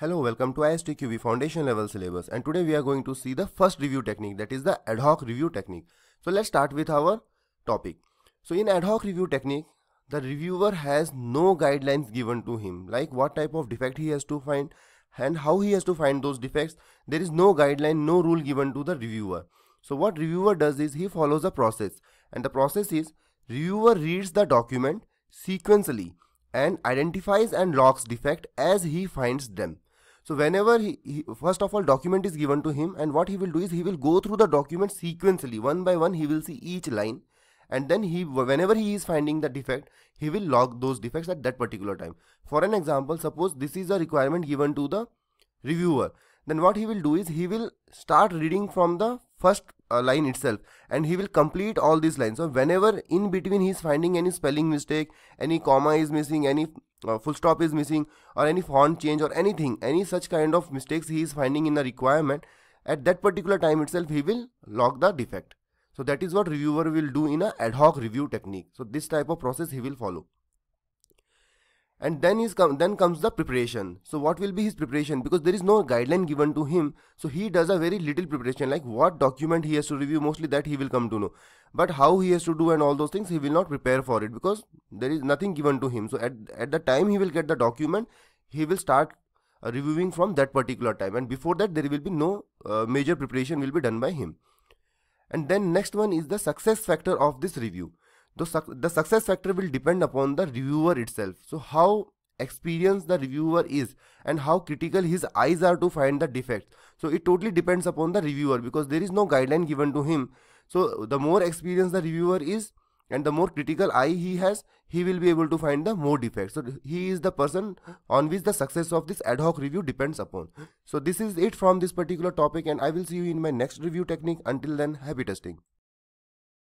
Hello, welcome to ISTQB foundation level syllabus and today we are going to see the first review technique that is the ad hoc review technique. So let's start with our topic. So in ad hoc review technique, the reviewer has no guidelines given to him like what type of defect he has to find and how he has to find those defects. There is no guideline, no rule given to the reviewer. So what reviewer does is he follows a process and the process is reviewer reads the document sequentially and identifies and logs defect as he finds them. So whenever he, he, first of all document is given to him and what he will do is he will go through the document sequentially one by one he will see each line and then he whenever he is finding the defect he will log those defects at that particular time. For an example suppose this is a requirement given to the reviewer then what he will do is he will start reading from the first uh, line itself and he will complete all these lines. So whenever in between he is finding any spelling mistake any comma is missing any uh, full stop is missing or any font change or anything any such kind of mistakes he is finding in the requirement at that particular time itself he will log the defect. So that is what reviewer will do in a ad hoc review technique. So this type of process he will follow and then is com then comes the preparation. So what will be his preparation? Because there is no guideline given to him. So he does a very little preparation like what document he has to review mostly that he will come to know. But how he has to do and all those things he will not prepare for it because there is nothing given to him. So at, at the time he will get the document he will start uh, reviewing from that particular time. And before that there will be no uh, major preparation will be done by him. And then next one is the success factor of this review the, the success factor will depend upon the reviewer itself. So how experienced the reviewer is and how critical his eyes are to find the defects. So it totally depends upon the reviewer because there is no guideline given to him. So the more experienced the reviewer is and the more critical eye he has, he will be able to find the more defects. So he is the person on which the success of this ad hoc review depends upon. So this is it from this particular topic and I will see you in my next review technique. Until then, happy testing.